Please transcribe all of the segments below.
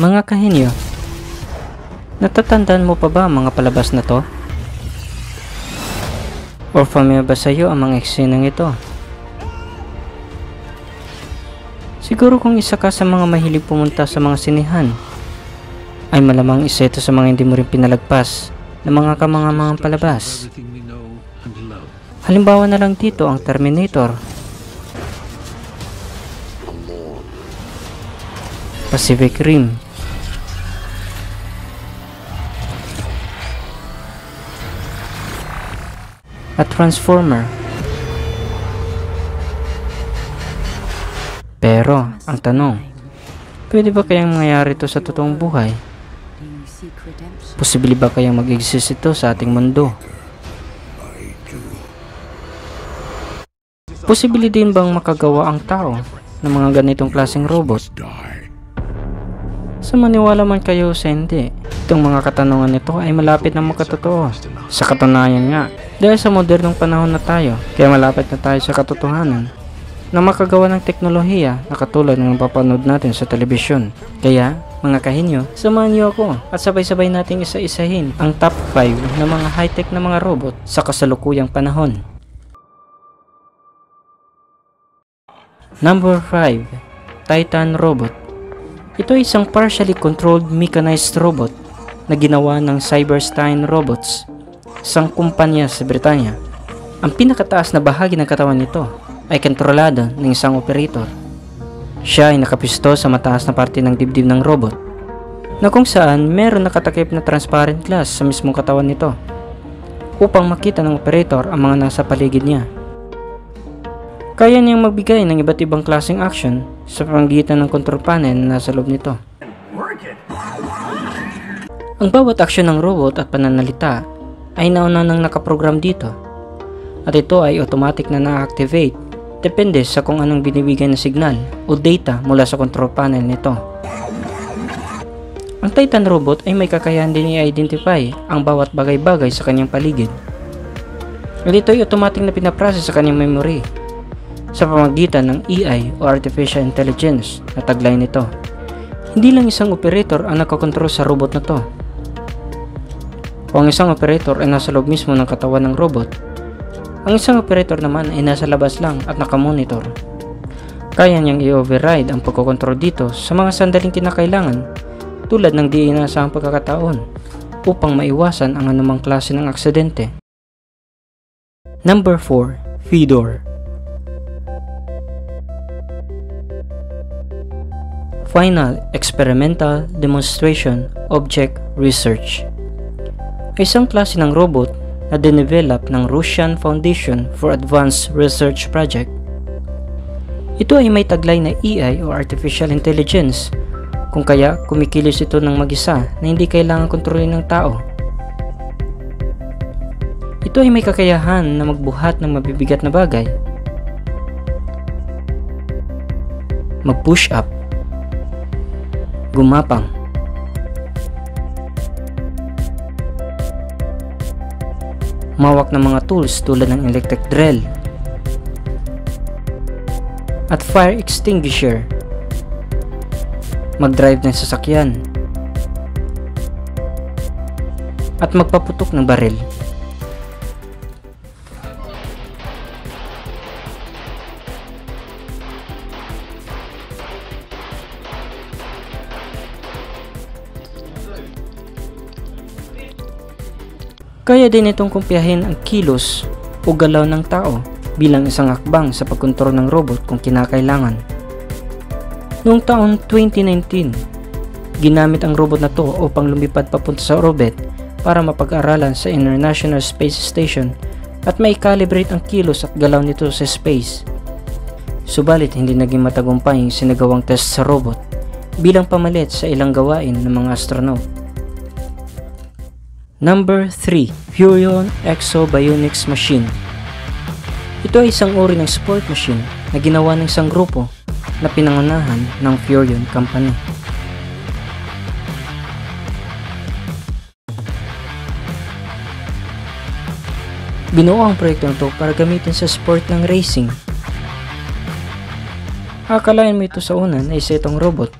Mga kahinyo, natatandaan mo pa ba ang mga palabas na to? Or familiar ba sa iyo ang mga eksenang ito? Siguro kung isa ka sa mga mahilig pumunta sa mga sinihan, ay malamang isa ito sa mga hindi mo rin pinalagpas ng mga kamangamangang palabas. Halimbawa na lang dito ang Terminator, Pacific Rim, at Transformer. Pero, ang tanong, pwede ba kayang mangyari ito sa totoong buhay? Posible ba kayang mag-exist ito sa ating mundo? Posible din bang makagawa ang tao ng mga ganitong klaseng robot? Sa maniwala man kayo sa hindi, itong mga katanungan nito ay malapit na makatotoo. Sa katunayan nga, dahil sa modernong panahon na tayo, kaya malapit na tayo sa katotohanan na makagawa ng teknolohiya na katulad ng papanood natin sa telebisyon. Kaya, mga kahinyo, samahan niyo ako at sabay-sabay nating isa-isahin ang top 5 ng mga high-tech na mga robot sa kasalukuyang panahon. Number 5. Titan Robot Ito ay isang partially controlled mechanized robot na ginawa ng Cyberstein Robots, isang kumpanya sa Britanya. Ang pinakataas na bahagi ng katawan nito ay kontrolado ng isang operator. Siya ay nakapisto sa mataas na parte ng dibdib ng robot, na kung saan meron nakatakip na transparent glass sa mismong katawan nito upang makita ng operator ang mga nasa paligid niya. Kaya niyang magbigay ng iba't ibang klaseng action sa pamamagitan ng control panel na nasa loob nito. Ang bawat aksyon ng robot at pananalita ay nauna nang nakaprogram dito at ito ay automatic na na-activate depende sa kung anong binibigay na signal o data mula sa control panel nito. Ang Titan robot ay may kakayahan din i-identify ang bawat bagay-bagay sa kanyang paligid. At ito ay automatic na pinaprocess sa kanyang memory sa pamagitan ng AI o Artificial Intelligence na taglay nito. Hindi lang isang operator ang nakakontrol sa robot na to. Kung ang isang operator ay nasa loob mismo ng katawan ng robot, ang isang operator naman ay nasa labas lang at nakamonitor. Kaya niyang i-override ang pagkokontrol dito sa mga sandaling kinakailangan tulad ng di inaasahang pagkakataon upang maiwasan ang anumang klase ng aksidente. Number 4. Fedor Final Experimental Demonstration Object Research Isang klase ng robot na dinevelop ng Russian Foundation for Advanced Research Project. Ito ay may taglay na AI o Artificial Intelligence kung kaya kumikilos ito ng mag-isa na hindi kailangan kontrolin ng tao. Ito ay may kakayahan na magbuhat ng mabibigat na bagay. Mag-push up. Gumapang. Mawak ng mga tools tulad ng electric drill at fire extinguisher mag-drive ng sasakyan at magpaputok ng baril. Kaya din itong kumpyahin ang kilos o galaw ng tao bilang isang akbang sa pagkontrol ng robot kung kinakailangan. Noong taon 2019, ginamit ang robot na to upang lumipad papunta sa orbit para mapag-aralan sa International Space Station at may calibrate ang kilos at galaw nito sa space. Subalit hindi naging matagumpay ang sinagawang test sa robot bilang pamalit sa ilang gawain ng mga astronaut. Number 3. Furion Exo Bionics Machine Ito ay isang uri ng sport machine na ginawa ng isang grupo na pinangunahan ng Furion Company. Binuo ang proyekto ito para gamitin sa sport ng racing. Akalain mo ito sa una na isa itong robot.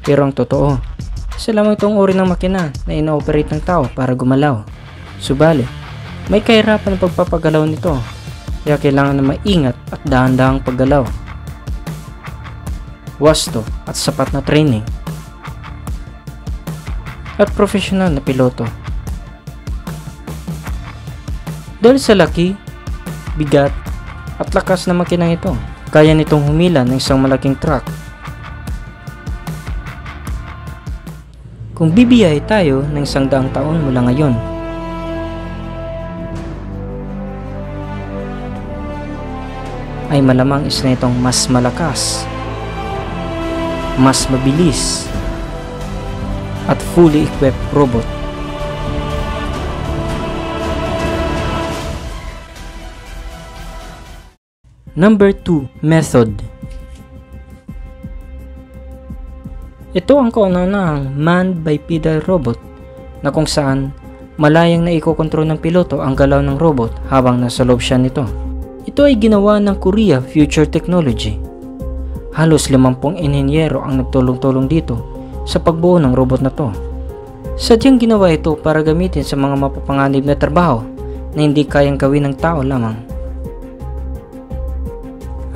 Pero ang totoo, isa lamang itong uri ng makina na ina-operate ng tao para gumalaw. Subalit, may kahirapan ang pagpapagalaw nito, kaya kailangan na maingat at dahan-dahang paggalaw. Wasto at sapat na training. At profesional na piloto. Dahil sa laki, bigat, at lakas na makinang ito, kaya nitong humila ng isang malaking truck. Kung bibiyahe tayo ng isang daang taon mula ngayon, ay malamang isa nitong mas malakas, mas mabilis, at fully equipped robot. Number 2, Method Ito ang kauna-unahang manned bipedal robot na kung saan malayang na ikokontrol ng piloto ang galaw ng robot habang nasa loob siya nito. Ito ay ginawa ng Korea Future Technology. Halos 50 inhenyero ang nagtulong-tulong dito sa pagbuo ng robot na to. Sadyang ginawa ito para gamitin sa mga mapapanganib na trabaho na hindi kayang gawin ng tao lamang.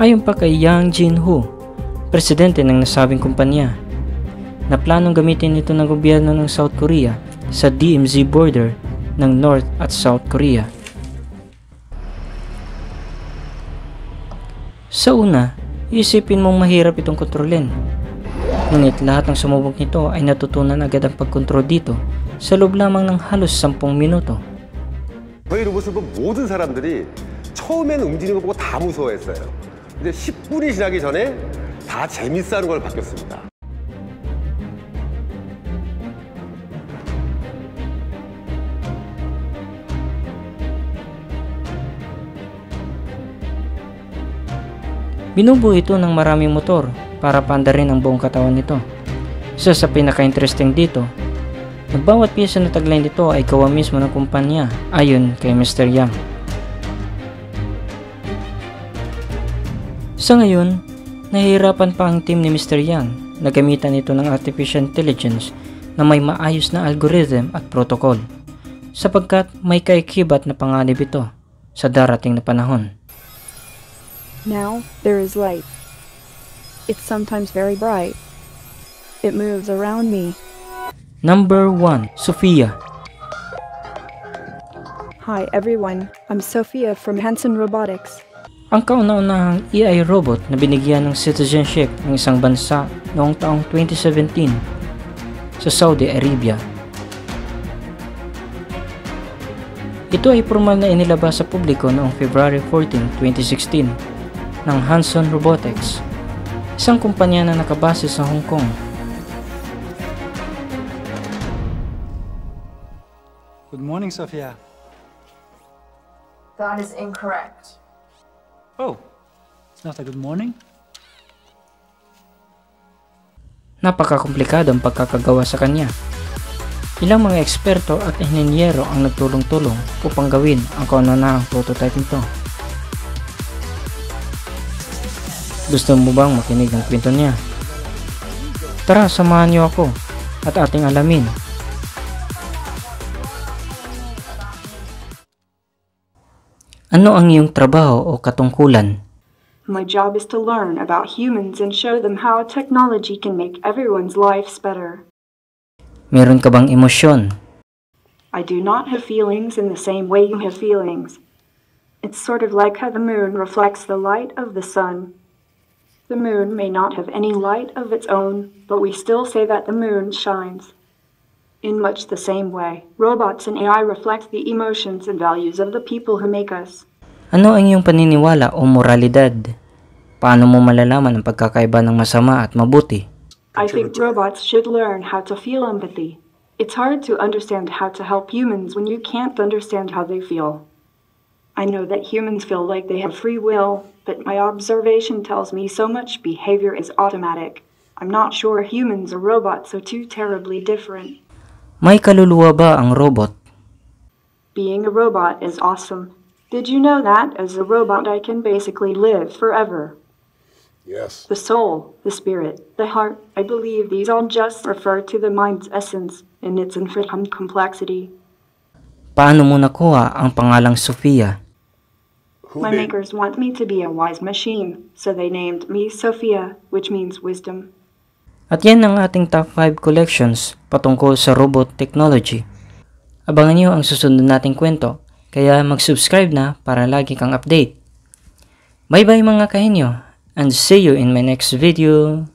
Ayon pa kay Yang Jin-ho, presidente ng nasabing kumpanya, na planong gamitin ito ng gobyerno ng South Korea sa DMZ border ng North at South Korea. Sa una, isipin mong mahirap itong kontrolin. Ngunit lahat ng sumubok nito ay natutunan agad ang pagkontrol dito sa loob lamang ng halos 10 minuto. 저희 로봇을 본 모든 사람들이 처음에는 움직이는 거 보고 다 무서워했어요. 근데 10분이 지나기 전에 다 재밌어하는 걸 바뀌었습니다. Binubuo ito ng maraming motor para paandarin ang buong katawan nito. Isa sa pinaka-interesting dito, ang bawat piyesa na taglay nito ay gawa mismo ng kumpanya ayon kay Mr. Yang. Sa ngayon, nahihirapan pa ang team ni Mr. Yang na gamitan ito ng artificial intelligence na may maayos na algorithm at protocol sapagkat may kaikibat na panganib ito sa darating na panahon. Now there is light. It's sometimes very bright. It moves around me. Number 1, Sophia. Hi everyone, I'm Sophia from Hanson Robotics. Ang kauna-unahang AI robot na binigyan ng citizenship ng isang bansa noong taong 2017 sa Saudi Arabia. Ito ay formal na inilabas sa publiko noong February 14, 2016 ng Hanson Robotics, isang kumpanya na nakabase sa Hong Kong. Good morning, Sophia. That is incorrect. Oh, it's not a good morning? Napakakomplikado ang pagkakagawa sa kanya. Ilang mga eksperto at inhenyero ang nagtulong-tulong upang gawin ang kaunanahang prototype nito. Gusto mo bang makinig ng kwento niya? Tara, samahan niyo ako at ating alamin. Ano ang iyong trabaho o katungkulan? My job is to learn about humans and show them how technology can make everyone's lives better. Meron ka bang emosyon? I do not have feelings in the same way you have feelings. It's sort of like how the moon reflects the light of the sun. The moon may not have any light of its own, but we still say that the moon shines. In much the same way, robots and AI reflect the emotions and values of the people who make us. Ano ang iyong paniniwala o moralidad? Paano mo malalaman ang pagkakaiba ng masama at mabuti? I think robots should learn how to feel empathy. It's hard to understand how to help humans when you can't understand how they feel. I know that humans feel like they have free will, but my observation tells me so much behavior is automatic. I'm not sure humans or robots are too terribly different. May kaluluwa ba ang robot? Being a robot is awesome. Did you know that as a robot I can basically live forever? Yes. The soul, the spirit, the heart. I believe these all just refer to the mind's essence in its infinite complexity. Paano mo nakuha ang pangalang Sofia? Who My did- makers want me to be a wise machine, so they named me Sophia, which means wisdom. At yan ang ating top 5 collections patungkol sa robot technology. Abangan niyo ang susunod nating kwento, kaya mag-subscribe na para lagi kang update. Bye bye mga kahenyo, and see you in my next video.